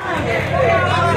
Hey!